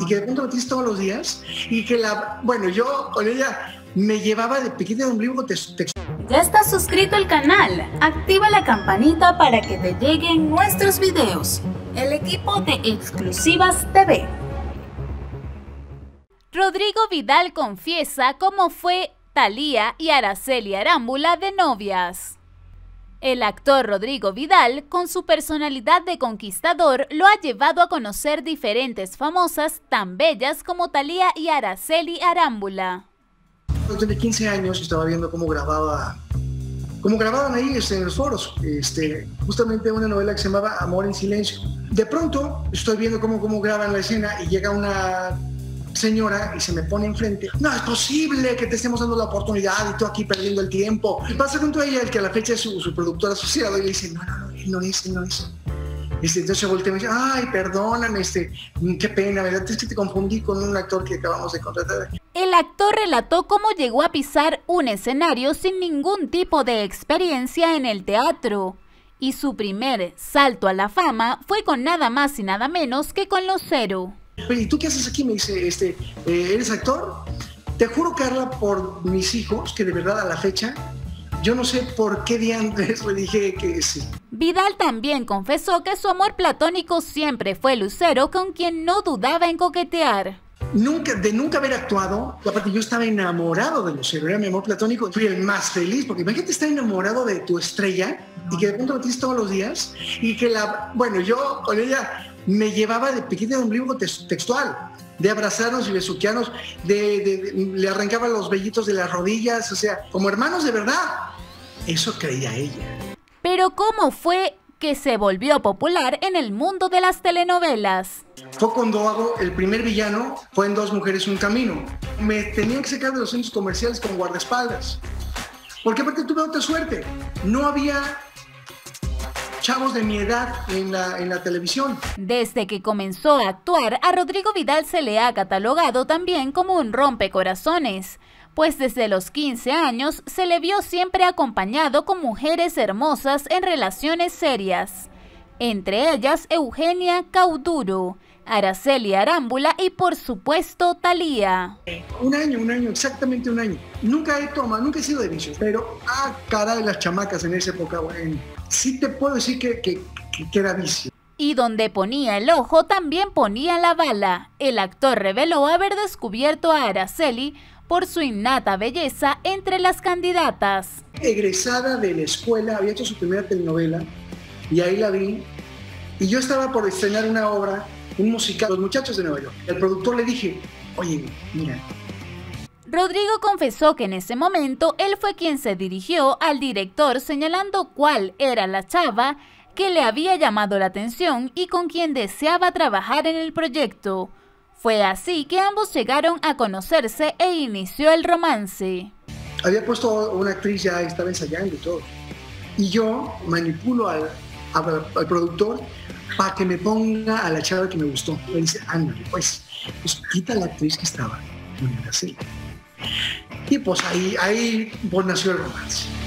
y que de pronto lo tienes todos los días y que la, bueno, yo con ella me llevaba de pequeña de ombligo textual. ¿Ya estás suscrito al canal? Activa la campanita para que te lleguen nuestros videos. El equipo de Exclusivas TV. Rodrigo Vidal confiesa cómo fue Talía y Araceli Arámbula de novias. El actor Rodrigo Vidal, con su personalidad de conquistador, lo ha llevado a conocer diferentes famosas tan bellas como Thalía y Araceli Arámbula. Desde 15 años estaba viendo cómo grababa, cómo grababan ahí este, en los foros, este, justamente una novela que se llamaba Amor en Silencio. De pronto estoy viendo cómo, cómo graban la escena y llega una señora y se me pone enfrente. No es posible que te estemos dando la oportunidad y tú aquí perdiendo el tiempo. Pasa junto a ella el que a la fecha es su, su productor asociado y le dice, no, no, no, no él no es. Este, entonces se voltea y me dice, ay, perdóname, este, qué pena, ¿verdad? Es que te confundí con un actor que acabamos de contratar. El actor relató cómo llegó a pisar un escenario sin ningún tipo de experiencia en el teatro. Y su primer salto a la fama fue con nada más y nada menos que con Los Cero. ¿Y tú qué haces aquí? Me dice, este, eh, ¿eres actor? Te juro, Carla, por mis hijos, que de verdad a la fecha, yo no sé por qué diantres le dije que sí. Vidal también confesó que su amor platónico siempre fue Lucero, con quien no dudaba en coquetear. Nunca, de nunca haber actuado, aparte yo estaba enamorado de Lucero, era mi amor platónico, fui el más feliz, porque imagínate estar enamorado de tu estrella y que de pronto lo tienes todos los días y que la, bueno, yo con ella me llevaba de pequeña de ombligo textual, de abrazarnos y besuquearnos, de, le arrancaba los vellitos de las rodillas, o sea, como hermanos de verdad. Eso creía ella. Pero ¿cómo fue que se volvió popular en el mundo de las telenovelas? Fue cuando hago el primer villano, fue en Dos Mujeres Un Camino. Me tenían que sacar de los centros comerciales con guardaespaldas. Porque aparte tuve otra suerte. No había chavos de mi edad en la, en la televisión. Desde que comenzó a actuar, a Rodrigo Vidal se le ha catalogado también como un rompecorazones pues desde los 15 años se le vio siempre acompañado con mujeres hermosas en relaciones serias, entre ellas Eugenia Cauduro, Araceli Arámbula y por supuesto Talía. Un año, un año, exactamente un año. Nunca he tomado, nunca he sido de vicio, pero a ah, cara de las chamacas en esa época, bueno, sí te puedo decir que, que, que era vicio. Y donde ponía el ojo también ponía la bala. El actor reveló haber descubierto a Araceli por su innata belleza entre las candidatas. Egresada de la escuela, había hecho su primera telenovela y ahí la vi. Y yo estaba por estrenar una obra un musical, Los Muchachos de Nueva York. El productor le dije, oye, mira. Rodrigo confesó que en ese momento él fue quien se dirigió al director señalando cuál era la chava que le había llamado la atención y con quien deseaba trabajar en el proyecto. Fue así que ambos llegaron a conocerse e inició el romance. Había puesto una actriz ya, estaba ensayando y todo. Y yo manipulo al, productor para que me ponga a la chava que me gustó. Me dice, ándale, pues, pues quita la actriz que estaba. Y pues ahí, ahí nació el romance.